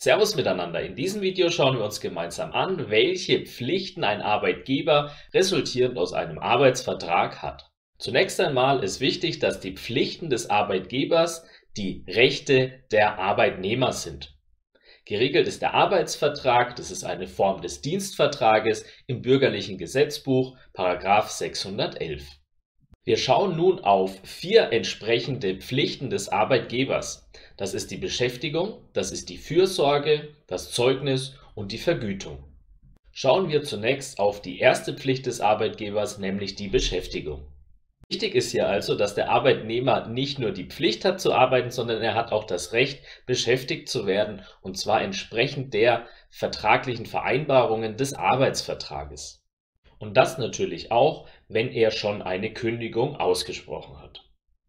Servus miteinander. In diesem Video schauen wir uns gemeinsam an, welche Pflichten ein Arbeitgeber resultierend aus einem Arbeitsvertrag hat. Zunächst einmal ist wichtig, dass die Pflichten des Arbeitgebers die Rechte der Arbeitnehmer sind. Geregelt ist der Arbeitsvertrag, das ist eine Form des Dienstvertrages im bürgerlichen Gesetzbuch, Paragraph 611. Wir schauen nun auf vier entsprechende Pflichten des Arbeitgebers. Das ist die Beschäftigung, das ist die Fürsorge, das Zeugnis und die Vergütung. Schauen wir zunächst auf die erste Pflicht des Arbeitgebers, nämlich die Beschäftigung. Wichtig ist hier also, dass der Arbeitnehmer nicht nur die Pflicht hat zu arbeiten, sondern er hat auch das Recht, beschäftigt zu werden, und zwar entsprechend der vertraglichen Vereinbarungen des Arbeitsvertrages. Und das natürlich auch, wenn er schon eine Kündigung ausgesprochen hat.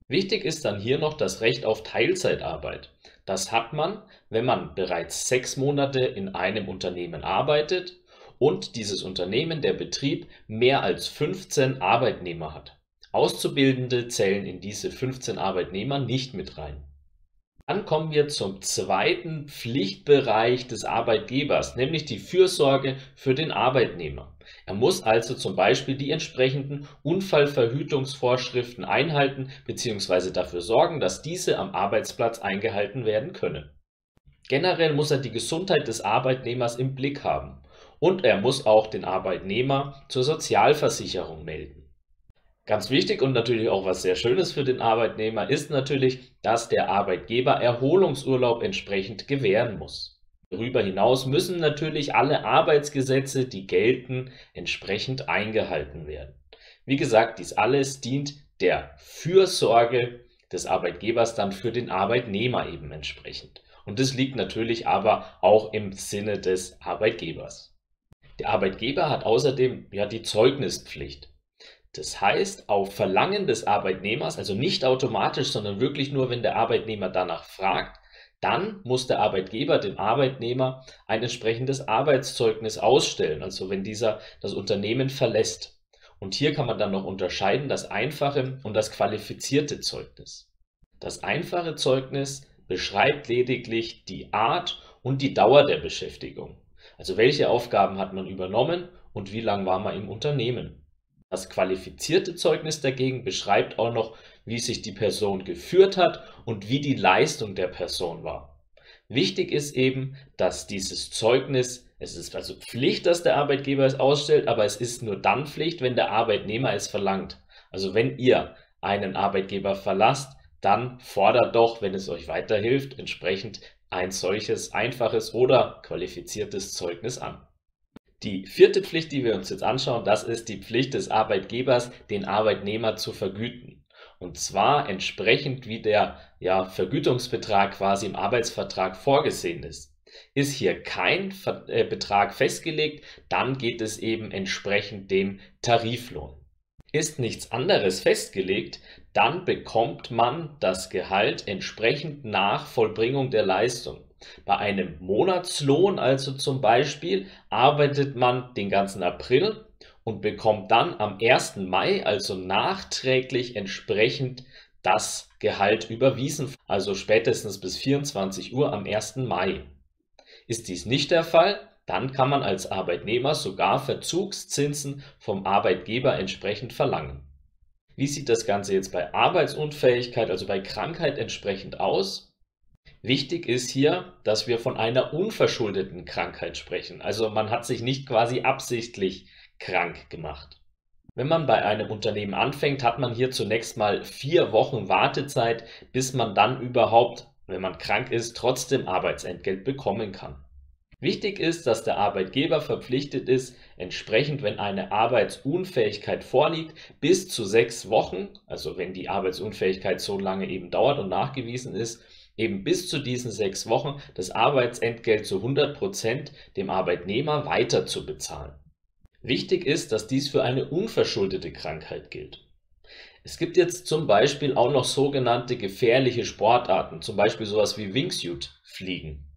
Wichtig ist dann hier noch das Recht auf Teilzeitarbeit. Das hat man, wenn man bereits sechs Monate in einem Unternehmen arbeitet und dieses Unternehmen, der Betrieb, mehr als 15 Arbeitnehmer hat. Auszubildende zählen in diese 15 Arbeitnehmer nicht mit rein. Dann kommen wir zum zweiten Pflichtbereich des Arbeitgebers, nämlich die Fürsorge für den Arbeitnehmer. Er muss also zum Beispiel die entsprechenden Unfallverhütungsvorschriften einhalten bzw. dafür sorgen, dass diese am Arbeitsplatz eingehalten werden können. Generell muss er die Gesundheit des Arbeitnehmers im Blick haben und er muss auch den Arbeitnehmer zur Sozialversicherung melden. Ganz wichtig und natürlich auch was sehr Schönes für den Arbeitnehmer ist natürlich, dass der Arbeitgeber Erholungsurlaub entsprechend gewähren muss. Darüber hinaus müssen natürlich alle Arbeitsgesetze, die gelten, entsprechend eingehalten werden. Wie gesagt, dies alles dient der Fürsorge des Arbeitgebers dann für den Arbeitnehmer eben entsprechend. Und das liegt natürlich aber auch im Sinne des Arbeitgebers. Der Arbeitgeber hat außerdem ja die Zeugnispflicht. Das heißt, auf Verlangen des Arbeitnehmers, also nicht automatisch, sondern wirklich nur, wenn der Arbeitnehmer danach fragt, dann muss der Arbeitgeber dem Arbeitnehmer ein entsprechendes Arbeitszeugnis ausstellen, also wenn dieser das Unternehmen verlässt. Und hier kann man dann noch unterscheiden das einfache und das qualifizierte Zeugnis. Das einfache Zeugnis beschreibt lediglich die Art und die Dauer der Beschäftigung. Also welche Aufgaben hat man übernommen und wie lange war man im Unternehmen. Das qualifizierte Zeugnis dagegen beschreibt auch noch, wie sich die Person geführt hat und wie die Leistung der Person war. Wichtig ist eben, dass dieses Zeugnis, es ist also Pflicht, dass der Arbeitgeber es ausstellt, aber es ist nur dann Pflicht, wenn der Arbeitnehmer es verlangt. Also wenn ihr einen Arbeitgeber verlasst, dann fordert doch, wenn es euch weiterhilft, entsprechend ein solches einfaches oder qualifiziertes Zeugnis an. Die vierte Pflicht, die wir uns jetzt anschauen, das ist die Pflicht des Arbeitgebers, den Arbeitnehmer zu vergüten. Und zwar entsprechend wie der ja, Vergütungsbetrag quasi im Arbeitsvertrag vorgesehen ist. Ist hier kein äh, Betrag festgelegt, dann geht es eben entsprechend dem Tariflohn. Ist nichts anderes festgelegt, dann bekommt man das Gehalt entsprechend nach Vollbringung der Leistung. Bei einem Monatslohn also zum Beispiel arbeitet man den ganzen April und bekommt dann am 1. Mai, also nachträglich entsprechend das Gehalt überwiesen, also spätestens bis 24 Uhr am 1. Mai. Ist dies nicht der Fall, dann kann man als Arbeitnehmer sogar Verzugszinsen vom Arbeitgeber entsprechend verlangen. Wie sieht das Ganze jetzt bei Arbeitsunfähigkeit, also bei Krankheit entsprechend aus? Wichtig ist hier, dass wir von einer unverschuldeten Krankheit sprechen. Also man hat sich nicht quasi absichtlich krank gemacht. Wenn man bei einem Unternehmen anfängt, hat man hier zunächst mal vier Wochen Wartezeit, bis man dann überhaupt, wenn man krank ist, trotzdem Arbeitsentgelt bekommen kann. Wichtig ist, dass der Arbeitgeber verpflichtet ist, entsprechend, wenn eine Arbeitsunfähigkeit vorliegt, bis zu sechs Wochen, also wenn die Arbeitsunfähigkeit so lange eben dauert und nachgewiesen ist, eben bis zu diesen sechs Wochen das Arbeitsentgelt zu 100 Prozent dem Arbeitnehmer weiter zu bezahlen. Wichtig ist, dass dies für eine unverschuldete Krankheit gilt. Es gibt jetzt zum Beispiel auch noch sogenannte gefährliche Sportarten, zum Beispiel sowas wie Wingsuit-Fliegen.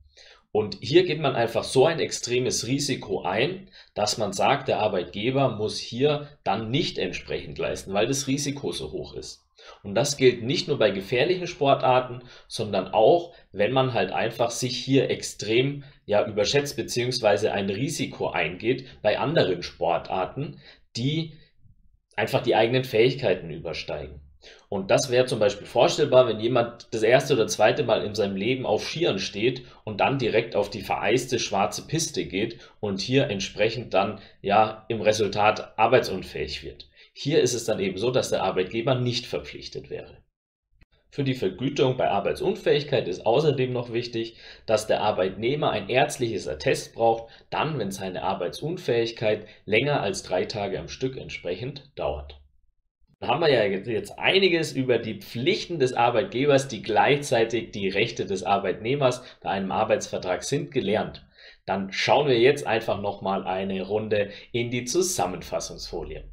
Und hier geht man einfach so ein extremes Risiko ein, dass man sagt, der Arbeitgeber muss hier dann nicht entsprechend leisten, weil das Risiko so hoch ist. Und das gilt nicht nur bei gefährlichen Sportarten, sondern auch, wenn man halt einfach sich hier extrem ja überschätzt bzw. ein Risiko eingeht bei anderen Sportarten, die einfach die eigenen Fähigkeiten übersteigen. Und das wäre zum Beispiel vorstellbar, wenn jemand das erste oder zweite Mal in seinem Leben auf Skiern steht und dann direkt auf die vereiste schwarze Piste geht und hier entsprechend dann ja im Resultat arbeitsunfähig wird. Hier ist es dann eben so, dass der Arbeitgeber nicht verpflichtet wäre. Für die Vergütung bei Arbeitsunfähigkeit ist außerdem noch wichtig, dass der Arbeitnehmer ein ärztliches Attest braucht, dann, wenn seine Arbeitsunfähigkeit länger als drei Tage am Stück entsprechend dauert. Dann haben wir ja jetzt einiges über die Pflichten des Arbeitgebers, die gleichzeitig die Rechte des Arbeitnehmers bei einem Arbeitsvertrag sind, gelernt. Dann schauen wir jetzt einfach nochmal eine Runde in die Zusammenfassungsfolie.